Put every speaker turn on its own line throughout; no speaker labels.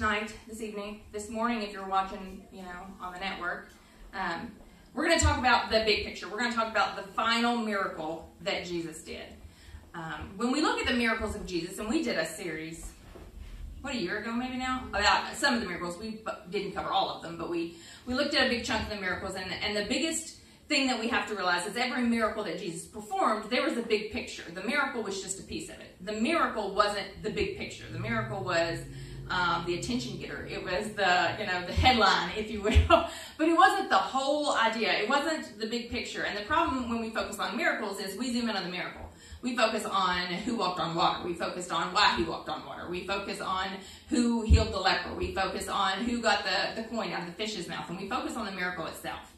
tonight, this evening, this morning, if you're watching, you know, on the network. Um, we're going to talk about the big picture. We're going to talk about the final miracle that Jesus did. Um, when we look at the miracles of Jesus, and we did a series, what a year ago maybe now, about some of the miracles. We didn't cover all of them, but we we looked at a big chunk of the miracles, and and the biggest thing that we have to realize is every miracle that Jesus performed, there was a big picture. The miracle was just a piece of it. The miracle wasn't the big picture. The miracle was um, the attention getter. It was the you know the headline, if you will. but it wasn't the whole idea. It wasn't the big picture. And the problem when we focus on miracles is we zoom in on the miracle. We focus on who walked on water. We focused on why he walked on water. We focus on who healed the leper. We focus on who got the, the coin out of the fish's mouth. And we focus on the miracle itself.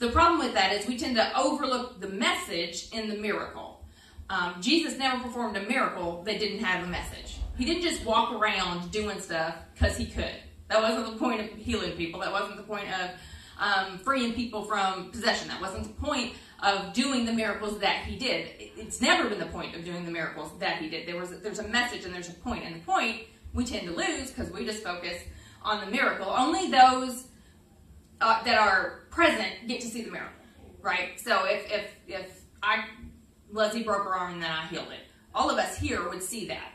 The problem with that is we tend to overlook the message in the miracle. Um, Jesus never performed a miracle that didn't have a message. He didn't just walk around doing stuff because he could. That wasn't the point of healing people. That wasn't the point of um, freeing people from possession. That wasn't the point of doing the miracles that he did. It's never been the point of doing the miracles that he did. There was there's a message and there's a point, and the point we tend to lose because we just focus on the miracle. Only those uh, that are present get to see the miracle, right? So if if if I Leslie broke her arm and then I healed it, all of us here would see that.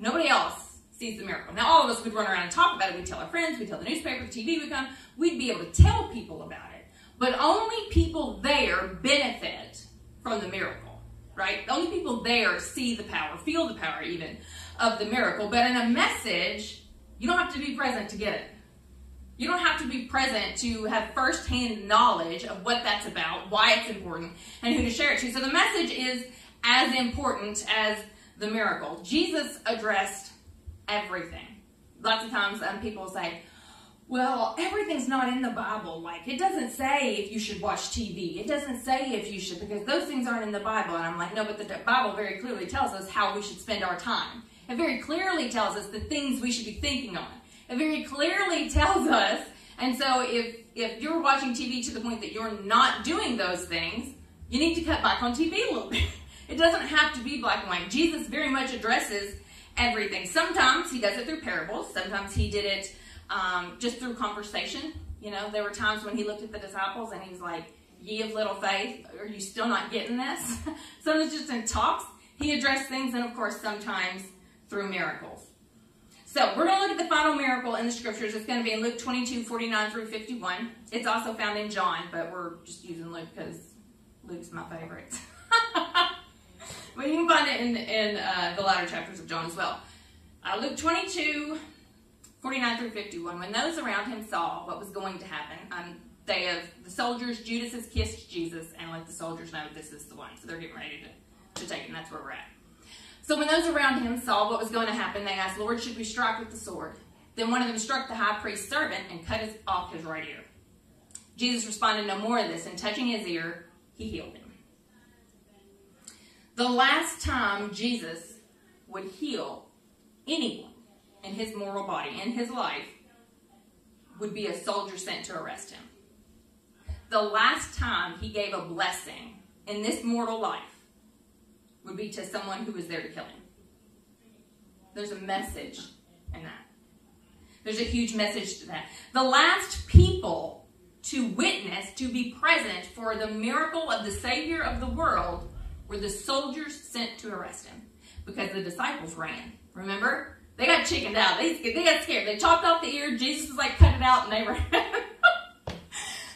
Nobody else sees the miracle. Now all of us would run around and talk about it. We'd tell our friends, we'd tell the newspaper, the TV would come. We'd be able to tell people about it. But only people there benefit from the miracle, right? The Only people there see the power, feel the power even of the miracle. But in a message, you don't have to be present to get it. You don't have to be present to have firsthand knowledge of what that's about, why it's important, and who to share it to. So the message is as important as the miracle. Jesus addressed everything. Lots of times um, people say, well, everything's not in the Bible. Like, it doesn't say if you should watch TV. It doesn't say if you should, because those things aren't in the Bible. And I'm like, no, but the Bible very clearly tells us how we should spend our time. It very clearly tells us the things we should be thinking on. It very clearly tells us. And so if, if you're watching TV to the point that you're not doing those things, you need to cut back on TV a little bit. It doesn't have to be black and white. Jesus very much addresses everything. Sometimes he does it through parables. Sometimes he did it um, just through conversation. You know, there were times when he looked at the disciples and he's like, ye of little faith, are you still not getting this? sometimes just in talks, he addressed things, and of course, sometimes through miracles. So we're going to look at the final miracle in the scriptures. It's going to be in Luke 22, 49 through 51. It's also found in John, but we're just using Luke because Luke's my favorite. but you can find it in, in uh, the latter chapters of John as well. Uh, Luke 22, 49 through 51. When those around him saw what was going to happen, um, they have the soldiers, Judas has kissed Jesus and let the soldiers know this is the one. So they're getting ready to, to take him. That's where we're at. So when those around him saw what was going to happen, they asked, Lord, should we strike with the sword? Then one of them struck the high priest's servant and cut his, off his right ear. Jesus responded no more of this, and touching his ear, he healed him. The last time Jesus would heal anyone in his mortal body, in his life, would be a soldier sent to arrest him. The last time he gave a blessing in this mortal life would be to someone who was there to kill him. There's a message in that. There's a huge message to that. The last people to witness, to be present for the miracle of the Savior of the world were the soldiers sent to arrest him because the disciples ran. Remember? They got chickened out. They, they got scared. They chopped off the ear. Jesus was like, cut it out, and they ran.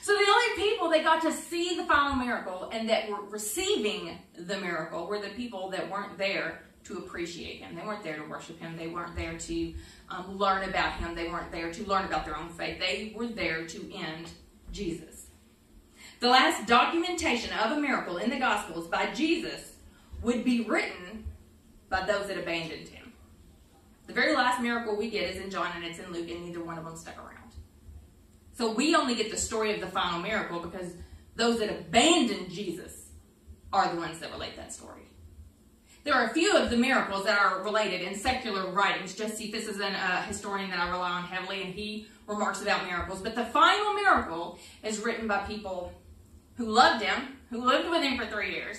So the only people that got to see the final miracle and that were receiving the miracle were the people that weren't there to appreciate him. They weren't there to worship him. They weren't there to um, learn about him. They weren't there to learn about their own faith. They were there to end Jesus. The last documentation of a miracle in the Gospels by Jesus would be written by those that abandoned him. The very last miracle we get is in John and it's in Luke, and neither one of them stuck around. So we only get the story of the final miracle because those that abandoned Jesus are the ones that relate that story. There are a few of the miracles that are related in secular writings. Josephus is a uh, historian that I rely on heavily, and he remarks about miracles. But the final miracle is written by people who loved him, who lived with him for three years,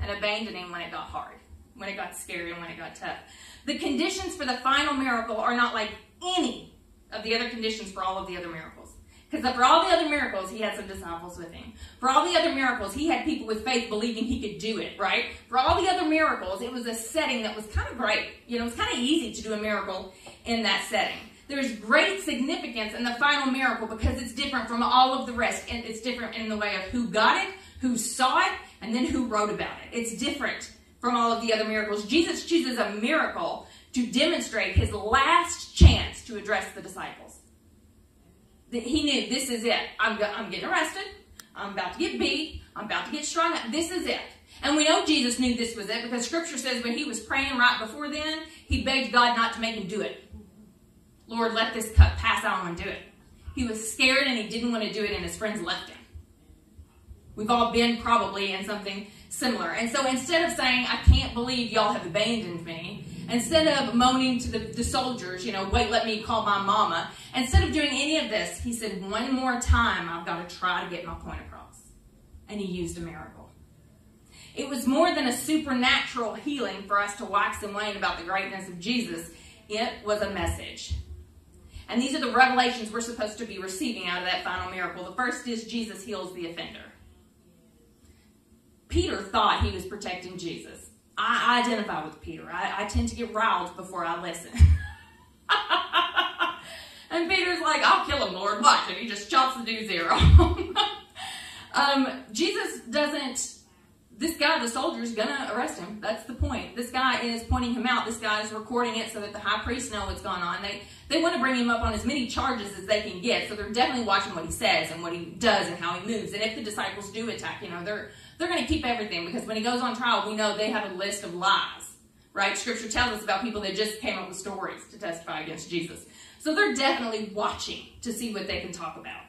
and abandoned him when it got hard, when it got scary, and when it got tough. The conditions for the final miracle are not like any of the other conditions for all of the other miracles. Because for all the other miracles, he had some disciples with him. For all the other miracles, he had people with faith believing he could do it, right? For all the other miracles, it was a setting that was kind of great. You know, it was kind of easy to do a miracle in that setting. There's great significance in the final miracle because it's different from all of the rest. And it's different in the way of who got it, who saw it, and then who wrote about it. It's different from all of the other miracles. Jesus chooses a miracle to demonstrate his last chance to address the disciples. He knew this is it. I'm, I'm getting arrested. I'm about to get beat. I'm about to get strung up. This is it. And we know Jesus knew this was it because scripture says when he was praying right before then, he begged God not to make him do it. Lord, let this cup pass. I don't want to do it. He was scared and he didn't want to do it, and his friends left him. We've all been probably in something similar. And so instead of saying, I can't believe y'all have abandoned me, instead of moaning to the, the soldiers, you know, wait, let me call my mama, instead of doing any of this, he said, one more time, I've got to try to get my point across. And he used a miracle. It was more than a supernatural healing for us to wax and wane about the greatness of Jesus. It was a message. And these are the revelations we're supposed to be receiving out of that final miracle. The first is Jesus heals the offender. Peter thought he was protecting Jesus. I identify with Peter. I, I tend to get riled before I listen. and Peter's like, I'll kill him, Lord. Watch. And he just chops the dude's ear off. um, Jesus doesn't this guy, the soldier, is gonna arrest him. That's the point. This guy is pointing him out. This guy is recording it so that the high priest know what's going on. They they want to bring him up on as many charges as they can get. So they're definitely watching what he says and what he does and how he moves. And if the disciples do attack, you know, they're they're going to keep everything because when he goes on trial, we know they have a list of lies, right? Scripture tells us about people that just came up with stories to testify against Jesus. So they're definitely watching to see what they can talk about.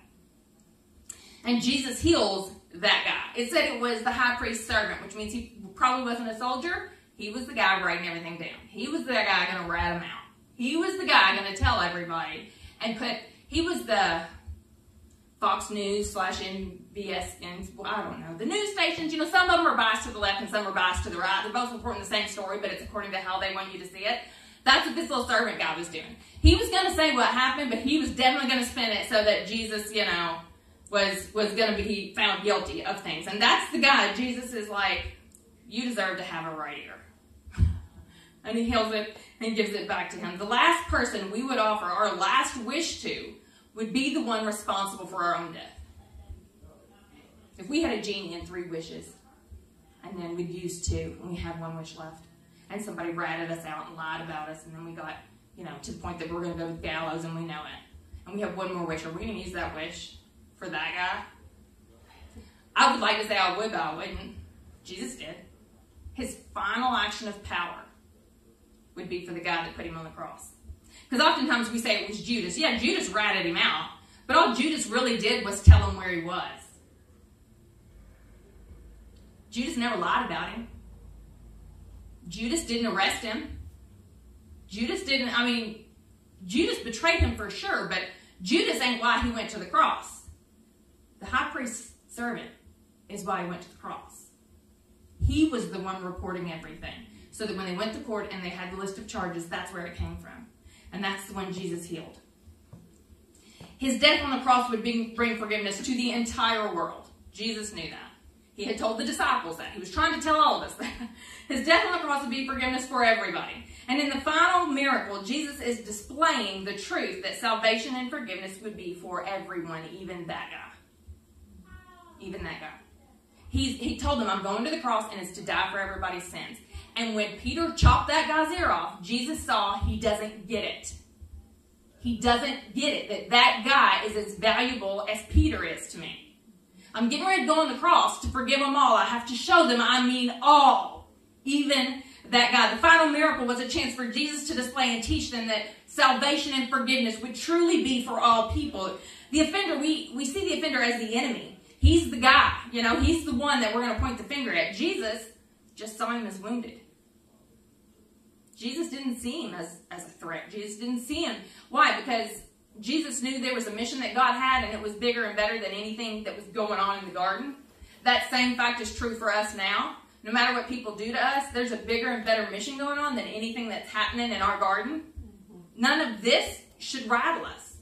And Jesus heals that guy. It said it was the high priest's servant, which means he probably wasn't a soldier. He was the guy writing everything down. He was the guy going to rat him out. He was the guy going to tell everybody and put, he was the Fox News slash NBS, I don't know, the news stations, you know, some of them are biased to the left and some are biased to the right. They're both reporting the same story, but it's according to how they want you to see it. That's what this little servant guy was doing. He was going to say what happened, but he was definitely going to spin it so that Jesus, you know, was was going to be found guilty of things. And that's the guy. Jesus is like, you deserve to have a right ear. and he heals it and gives it back to him. The last person we would offer our last wish to would be the one responsible for our own death. If we had a genie and three wishes, and then we'd use two, and we had one wish left, and somebody ratted us out and lied about us, and then we got, you know, to the point that we're going to go to gallows and we know it, and we have one more wish, are we going to use that wish for that guy? I would like to say I would, but I wouldn't. Jesus did. His final action of power would be for the guy that put him on the cross. Because oftentimes we say it was Judas. Yeah, Judas ratted him out. But all Judas really did was tell him where he was. Judas never lied about him. Judas didn't arrest him. Judas didn't, I mean, Judas betrayed him for sure, but Judas ain't why he went to the cross. The high priest's servant is why he went to the cross. He was the one reporting everything. So that when they went to court and they had the list of charges, that's where it came from and that's the one Jesus healed. His death on the cross would bring forgiveness to the entire world. Jesus knew that. He had told the disciples that. He was trying to tell all of us that. His death on the cross would be forgiveness for everybody. And in the final miracle, Jesus is displaying the truth that salvation and forgiveness would be for everyone, even that guy. Even that guy. He's, he told them, I'm going to the cross and it's to die for everybody's sins. And when Peter chopped that guy's ear off, Jesus saw he doesn't get it. He doesn't get it that that guy is as valuable as Peter is to me. I'm getting ready to go on the cross to forgive them all. I have to show them I mean all, even that guy. The final miracle was a chance for Jesus to display and teach them that salvation and forgiveness would truly be for all people. The offender, we, we see the offender as the enemy. He's the guy, you know, he's the one that we're going to point the finger at. Jesus just saw him as wounded. Jesus didn't see him as, as a threat. Jesus didn't see him. Why? Because Jesus knew there was a mission that God had and it was bigger and better than anything that was going on in the garden. That same fact is true for us now. No matter what people do to us, there's a bigger and better mission going on than anything that's happening in our garden. None of this should rattle us.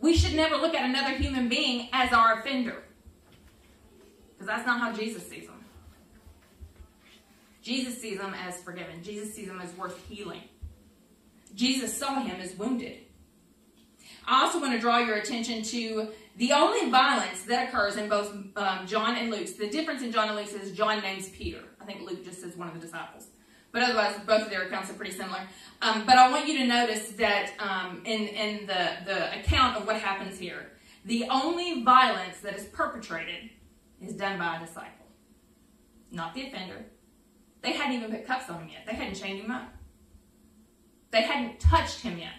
We should never look at another human being as our offender. Because that's not how Jesus sees them. Jesus sees them as forgiven. Jesus sees them as worth healing. Jesus saw him as wounded. I also want to draw your attention to the only violence that occurs in both um, John and Luke's. The difference in John and Luke is John names Peter. I think Luke just says one of the disciples. But otherwise, both of their accounts are pretty similar. Um, but I want you to notice that um, in, in the, the account of what happens here, the only violence that is perpetrated is done by a disciple, not the offender. They hadn't even put cuffs on him yet. They hadn't chained him up. They hadn't touched him yet.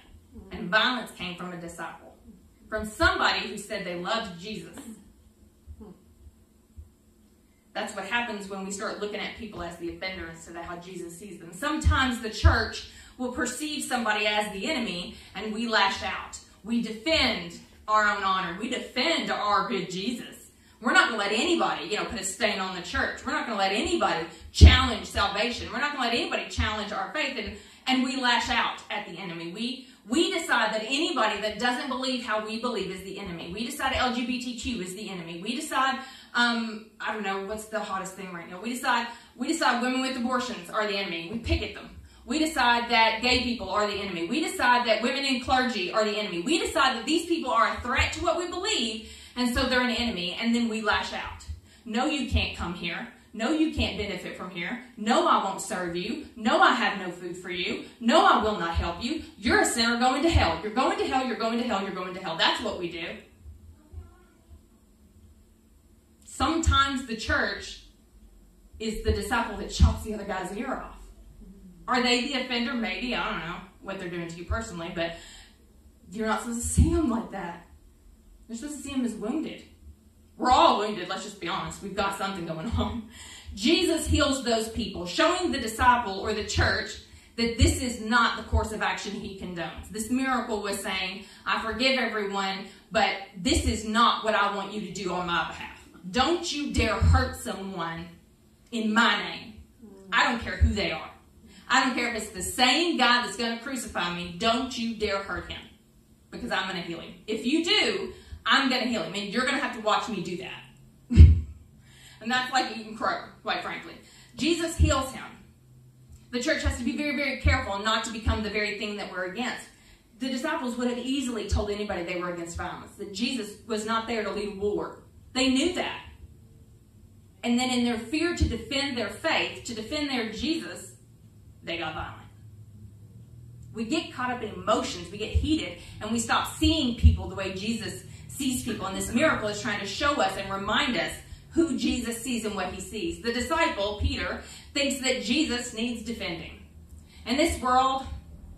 And mm-hmm. violence came from a disciple, from somebody who said they loved Jesus. Mm-hmm. That's what happens when we start looking at people as the offender instead of how Jesus sees them. Sometimes the church will perceive somebody as the enemy and we lash out. We defend our own honor. We defend our good Jesus. We're not going to let anybody, you know, put a stain on the church. We're not going to let anybody challenge salvation. We're not going to let anybody challenge our faith and and we lash out at the enemy. We we decide that anybody that doesn't believe how we believe is the enemy. We decide LGBTQ is the enemy. We decide um, I don't know what's the hottest thing right now. We decide we decide women with abortions are the enemy. We pick at them. We decide that gay people are the enemy. We decide that women in clergy are the enemy. We decide that these people are a threat to what we believe, and so they're an enemy, and then we lash out. No, you can't come here. No, you can't benefit from here. No, I won't serve you. No, I have no food for you. No, I will not help you. You're a sinner going to hell. You're going to hell. You're going to hell. You're going to hell. That's what we do. Sometimes the church is the disciple that chops the other guy's ear off. Are they the offender? Maybe. I don't know what they're doing to you personally, but you're not supposed to see them like that. You're supposed to see him as wounded. We're all wounded, let's just be honest. We've got something going on. Jesus heals those people, showing the disciple or the church that this is not the course of action he condones. This miracle was saying, I forgive everyone, but this is not what I want you to do on my behalf. Don't you dare hurt someone in my name. I don't care who they are. I don't care if it's the same guy that's going to crucify me. Don't you dare hurt him because I'm going to heal him. If you do, I'm going to heal him, and you're going to have to watch me do that. and that's like eating crow, quite frankly. Jesus heals him. The church has to be very, very careful not to become the very thing that we're against. The disciples would have easily told anybody they were against violence, that Jesus was not there to lead war. They knew that. And then in their fear to defend their faith, to defend their Jesus, they got violent. We get caught up in emotions, we get heated, and we stop seeing people the way Jesus sees people. And this miracle is trying to show us and remind us who Jesus sees and what he sees. The disciple, Peter, thinks that Jesus needs defending. In this world,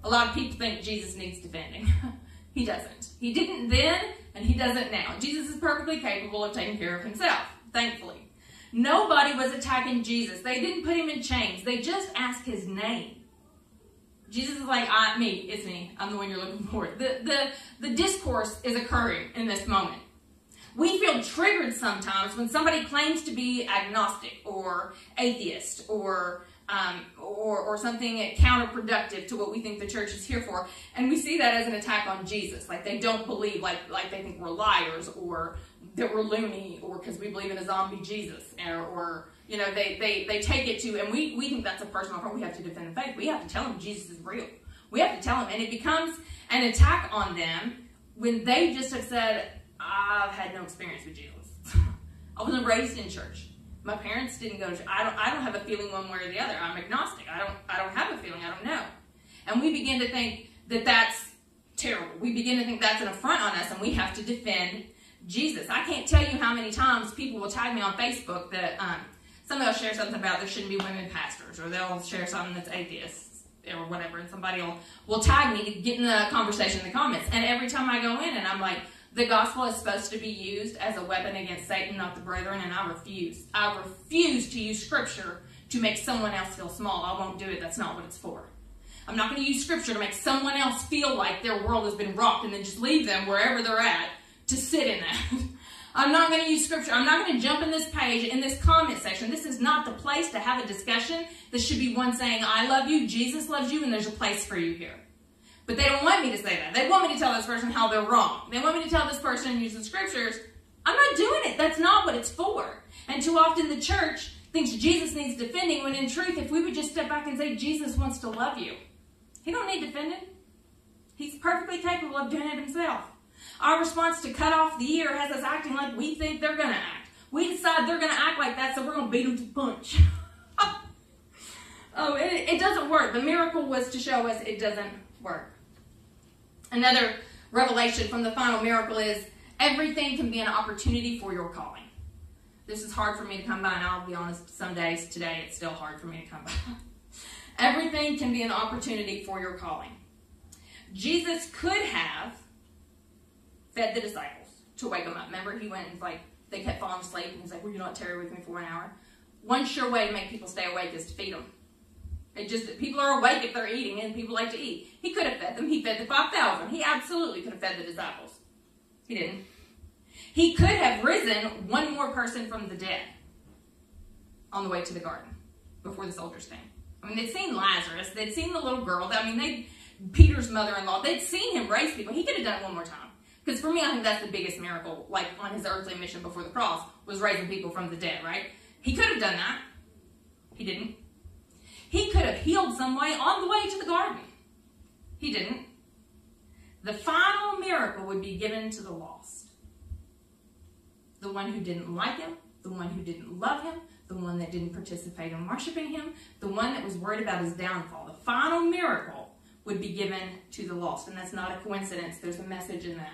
a lot of people think Jesus needs defending. he doesn't. He didn't then, and he doesn't now. Jesus is perfectly capable of taking care of himself, thankfully. Nobody was attacking Jesus. They didn't put him in chains. They just asked his name. Jesus is like, I, me, it's me. I'm the one you're looking for. The, the, the discourse is occurring in this moment. We feel triggered sometimes when somebody claims to be agnostic or atheist or um, or, or something counterproductive to what we think the church is here for. And we see that as an attack on Jesus. Like they don't believe, like, like they think we're liars or that we're loony or because we believe in a zombie Jesus or, or you know, they, they, they take it to, and we, we think that's a personal affront. We have to defend the faith. We have to tell them Jesus is real. We have to tell them. And it becomes an attack on them when they just have said, I've had no experience with Jesus. I wasn't raised in church. My parents didn't go to church. I don't, I don't have a feeling one way or the other. I'm agnostic. I don't, I don't have a feeling. I don't know. And we begin to think that that's terrible. We begin to think that's an affront on us and we have to defend Jesus. I can't tell you how many times people will tag me on Facebook that um, somebody will share something about there shouldn't be women pastors, or they'll share something that's atheists or whatever, and somebody will, will tag me to get in the conversation in the comments. And every time I go in and I'm like, the gospel is supposed to be used as a weapon against Satan, not the brethren, and I refuse. I refuse to use scripture to make someone else feel small. I won't do it. That's not what it's for. I'm not going to use scripture to make someone else feel like their world has been rocked and then just leave them wherever they're at to sit in that. I'm not going to use scripture. I'm not going to jump in this page, in this comment section. This is not the place to have a discussion. This should be one saying, I love you, Jesus loves you, and there's a place for you here. But they don't want me to say that. They want me to tell this person how they're wrong. They want me to tell this person and use the scriptures. I'm not doing it. That's not what it's for. And too often the church thinks Jesus needs defending when in truth, if we would just step back and say, Jesus wants to love you, he don't need defending. He's perfectly capable of doing it himself. Our response to cut off the ear has us acting like we think they're going to act. We decide they're going to act like that, so we're going to beat them to punch. oh, it, it doesn't work. The miracle was to show us it doesn't work. Another revelation from the final miracle is everything can be an opportunity for your calling. This is hard for me to come by, and I'll be honest, some days today it's still hard for me to come by. everything can be an opportunity for your calling. Jesus could have fed the disciples to wake them up. Remember, he went and like they kept falling asleep, and he's like, "Will you not tarry with me for an hour?" One sure way to make people stay awake is to feed them. It just that people are awake if they're eating, and people like to eat. He could have fed them. He fed the five thousand. He absolutely could have fed the disciples. He didn't. He could have risen one more person from the dead on the way to the garden before the soldiers came. I mean, they'd seen Lazarus. They'd seen the little girl. I mean, they Peter's mother-in-law. They'd seen him raise people. He could have done it one more time. Because for me, I think that's the biggest miracle, like on his earthly mission before the cross, was raising people from the dead, right? He could have done that. He didn't. He could have healed some way on the way to the garden. He didn't. The final miracle would be given to the lost. The one who didn't like him, the one who didn't love him, the one that didn't participate in worshiping him, the one that was worried about his downfall. The final miracle would be given to the lost. And that's not a coincidence. There's a message in that.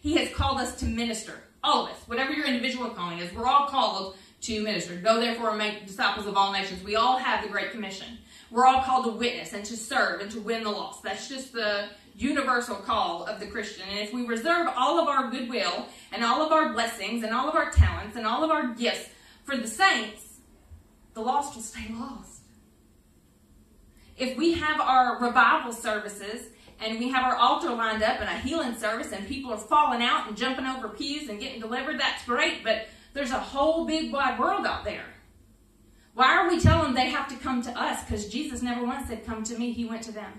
He has called us to minister. All of us, whatever your individual calling is, we're all called to minister. Go therefore and make disciples of all nations. We all have the Great Commission. We're all called to witness and to serve and to win the lost. That's just the universal call of the Christian. And if we reserve all of our goodwill and all of our blessings and all of our talents and all of our gifts for the saints, the lost will stay lost. If we have our revival services and we have our altar lined up and a healing service and people are falling out and jumping over pews and getting delivered, that's great, but there's a whole big wide world out there. Why are we telling them they have to come to us? Because Jesus never once said, Come to me, he went to them.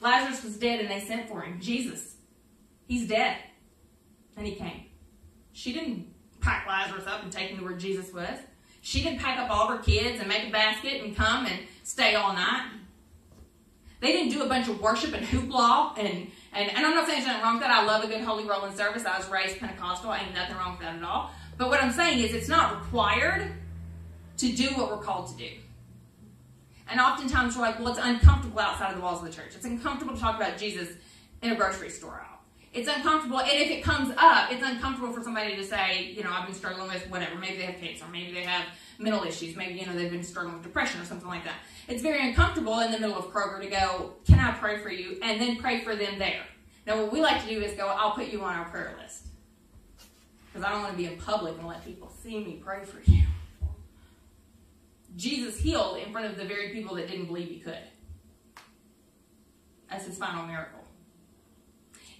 Lazarus was dead and they sent for him. Jesus, he's dead. And he came. She didn't pack Lazarus up and take him to where Jesus was. She didn't pack up all her kids and make a basket and come and stay all night. They didn't do a bunch of worship and hoopla and and, and I'm not saying nothing wrong with that. I love a good holy rolling service. I was raised Pentecostal. Ain't nothing wrong with that at all. But what I'm saying is it's not required to do what we're called to do. And oftentimes we're like, well, it's uncomfortable outside of the walls of the church. It's uncomfortable to talk about Jesus in a grocery store aisle. It's uncomfortable, and if it comes up, it's uncomfortable for somebody to say, you know, I've been struggling with whatever. Maybe they have cancer, maybe they have mental issues, maybe, you know, they've been struggling with depression or something like that. It's very uncomfortable in the middle of Kroger to go, can I pray for you? And then pray for them there. Now, what we like to do is go, I'll put you on our prayer list. Because I don't want to be in public and let people see me pray for you. Jesus healed in front of the very people that didn't believe he could. That's his final miracle.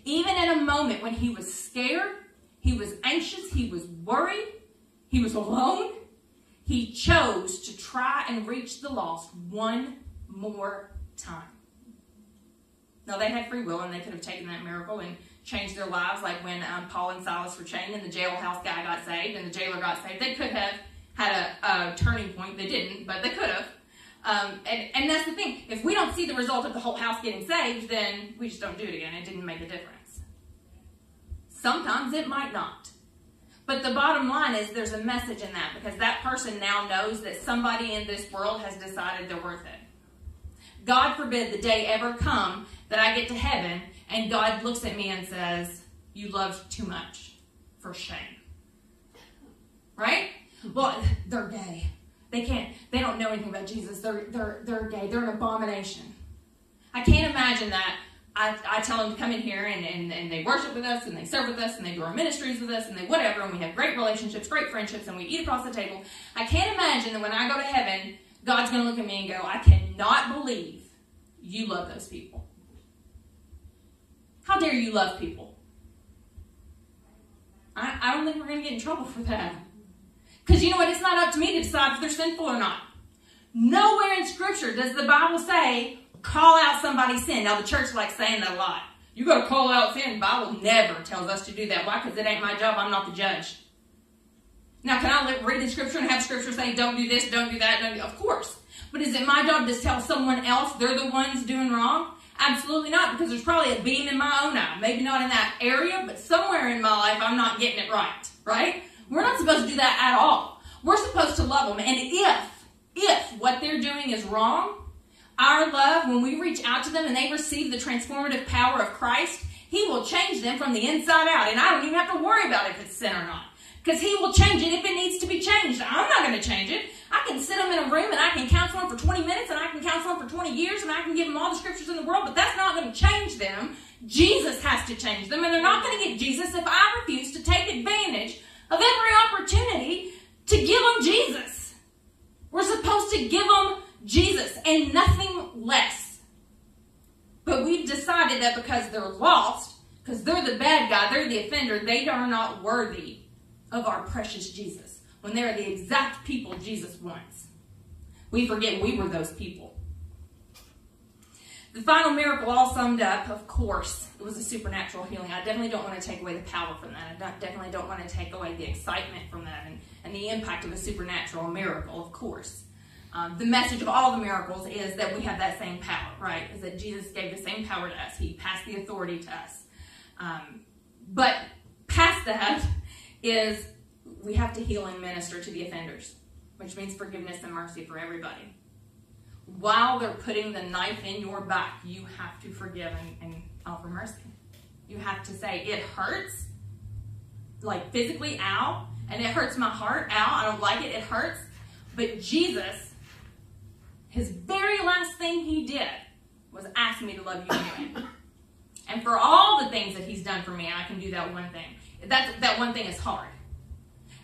Even in a moment when he was scared, he was anxious, he was worried, he was alone, he chose to try and reach the lost one more time. Now, they had free will and they could have taken that miracle and changed their lives, like when um, Paul and Silas were chained and the jailhouse guy got saved and the jailer got saved. They could have had a, a turning point. They didn't, but they could have. Um, and, and that's the thing. If we don't see the result of the whole house getting saved, then we just don't do it again. It didn't make a difference. Sometimes it might not. But the bottom line is there's a message in that because that person now knows that somebody in this world has decided they're worth it. God forbid the day ever come that I get to heaven and God looks at me and says, You loved too much for shame. Right? Well, they're gay. They can't, they don't know anything about Jesus. They're, they're, they're gay. They're an abomination. I can't imagine that. I, I tell them to come in here and, and, and they worship with us and they serve with us and they do our ministries with us and they whatever and we have great relationships, great friendships, and we eat across the table. I can't imagine that when I go to heaven, God's going to look at me and go, I cannot believe you love those people. How dare you love people? I, I don't think we're going to get in trouble for that. Because you know what? It's not up to me to decide if they're sinful or not. Nowhere in Scripture does the Bible say, call out somebody's sin. Now the church likes saying that a lot. You got to call out sin. The Bible never tells us to do that. Why? Because it ain't my job. I'm not the judge. Now, can I read the scripture and have scripture say, don't do this, don't do that, don't do... Of course. But is it my job to tell someone else they're the ones doing wrong? Absolutely not, because there's probably a beam in my own eye. Maybe not in that area, but somewhere in my life I'm not getting it right, right? We're not supposed to do that at all. We're supposed to love them. And if, if what they're doing is wrong, our love, when we reach out to them and they receive the transformative power of Christ, He will change them from the inside out. And I don't even have to worry about if it's sin or not. Because He will change it if it needs to be changed. I'm not going to change it. I can sit them in a room and I can counsel them for 20 minutes and I can counsel them for 20 years and I can give them all the scriptures in the world, but that's not going to change them. Jesus has to change them. And they're not going to get Jesus if I refuse to take advantage of every opportunity to give them Jesus. We're supposed to give them Jesus and nothing less. But we've decided that because they're lost, because they're the bad guy, they're the offender, they are not worthy of our precious Jesus when they're the exact people Jesus wants. We forget we were those people. The final miracle, all summed up, of course, it was a supernatural healing. I definitely don't want to take away the power from that. I definitely don't want to take away the excitement from that and, and the impact of a supernatural miracle, of course. Um, the message of all the miracles is that we have that same power, right? Is that Jesus gave the same power to us. He passed the authority to us. Um, but past that is we have to heal and minister to the offenders, which means forgiveness and mercy for everybody. While they're putting the knife in your back, you have to forgive and, and offer mercy. You have to say, it hurts, like physically, ow, and it hurts my heart, ow, I don't like it, it hurts. But Jesus his very last thing he did was ask me to love you anyway. and for all the things that he's done for me, I can do that one thing. That, that one thing is hard.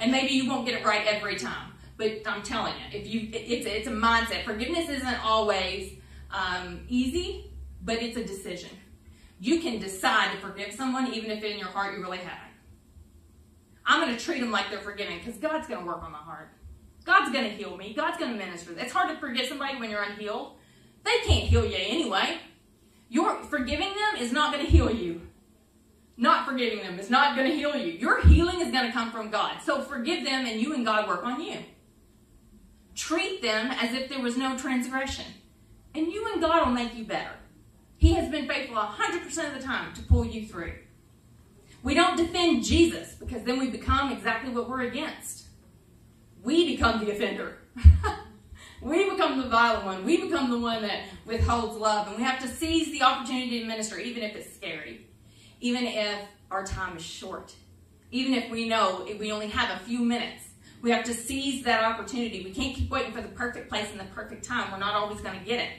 And maybe you won't get it right every time. But I'm telling you, if you, it's, it's a mindset. Forgiveness isn't always um, easy, but it's a decision. You can decide to forgive someone even if in your heart you really haven't. I'm going to treat them like they're forgiving because God's going to work on my heart. God's to heal me. God's to minister. It's hard to forgive somebody when you're unhealed. They can't heal you anyway. Your forgiving them is not to heal you. Not forgiving them is not to heal you. Your healing is to come from God. So forgive them and you and God work on you. Treat them as if there was no transgression. And you and God will make you better. He has been faithful 100% of the time to pull you through. We don't defend Jesus because then we become exactly what we're against we become the offender. we become the violent one. We become the one that withholds love. And we have to seize the opportunity to minister, even if it's scary, even if our time is short, even if we know if we only have a few minutes. We have to seize that opportunity. We can't keep waiting for the perfect place and the perfect time. We're not always going to get it.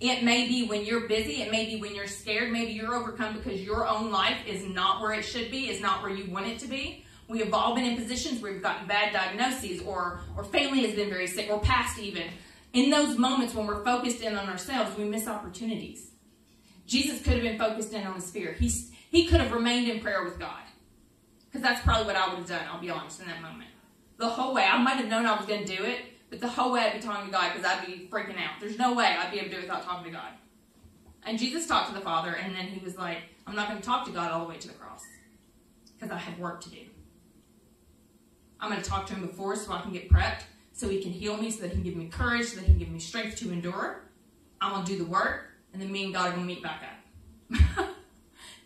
It may be when you're busy. It may be when you're scared. Maybe you're overcome because your own life is not where it should be, is not where you want it to be. We have all been in positions where we've gotten bad diagnoses or, or family has been very sick or past even. In those moments when we're focused in on ourselves, we miss opportunities. Jesus could have been focused in on his fear. He, he could have remained in prayer with God. Because that's probably what I would have done, I'll be honest, in that moment. The whole way. I might have known I was going to do it, but the whole way I'd be talking to God because I'd be freaking out. There's no way I'd be able to do it without talking to God. And Jesus talked to the Father, and then he was like, I'm not going to talk to God all the way to the cross because I have work to do. I'm going to talk to him before so I can get prepped, so he can heal me, so that he can give me courage, so that he can give me strength to endure. I'm going to do the work, and then me and God are going to meet back up.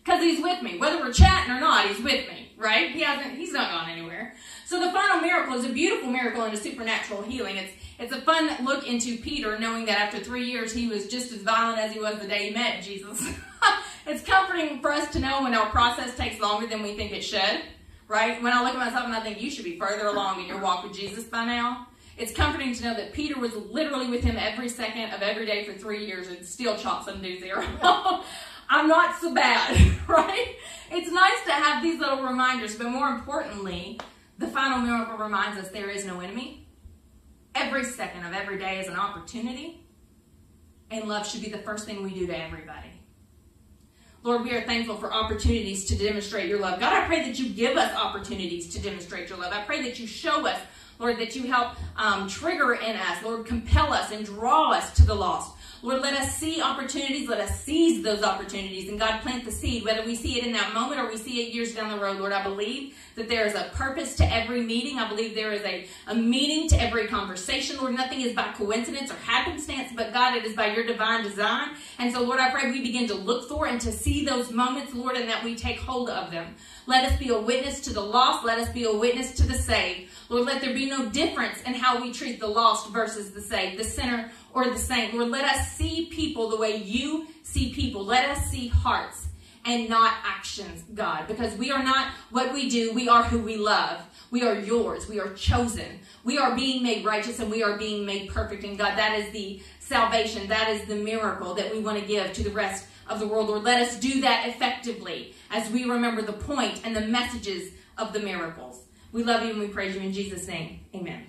Because he's with me. Whether we're chatting or not, he's with me, right? He hasn't, he's not gone anywhere. So the final miracle is a beautiful miracle and a supernatural healing. It's, it's a fun look into Peter, knowing that after three years he was just as violent as he was the day he met Jesus. it's comforting for us to know when our process takes longer than we think it should right? When I look at myself and I think you should be further along in your walk with Jesus by now, it's comforting to know that Peter was literally with him every second of every day for three years and still chopped some dudes ear I'm not so bad, right? It's nice to have these little reminders, but more importantly, the final miracle reminds us there is no enemy. Every second of every day is an opportunity, and love should be the first thing we do to everybody. Lord, we are thankful for opportunities to demonstrate your love. God, I pray that you give us opportunities to demonstrate your love. I pray that you show us, Lord, that you help um, trigger in us, Lord, compel us and draw us to the lost. Lord, let us see opportunities. Let us seize those opportunities. And God, plant the seed, whether we see it in that moment or we see it years down the road. Lord, I believe that there is a purpose to every meeting. I believe there is a, a meaning to every conversation. Lord, nothing is by coincidence or happenstance, but God, it is by your divine design. And so, Lord, I pray we begin to look for and to see those moments, Lord, and that we take hold of them. Let us be a witness to the lost. Let us be a witness to the saved. Lord, let there be no difference in how we treat the lost versus the saved, the sinner or the same. Lord, let us see people the way you see people. Let us see hearts and not actions, God, because we are not what we do. We are who we love. We are yours. We are chosen. We are being made righteous and we are being made perfect. And God, that is the salvation. That is the miracle that we want to give to the rest of the world. Lord, let us do that effectively as we remember the point and the messages of the miracles. We love you and we praise you in Jesus' name. Amen.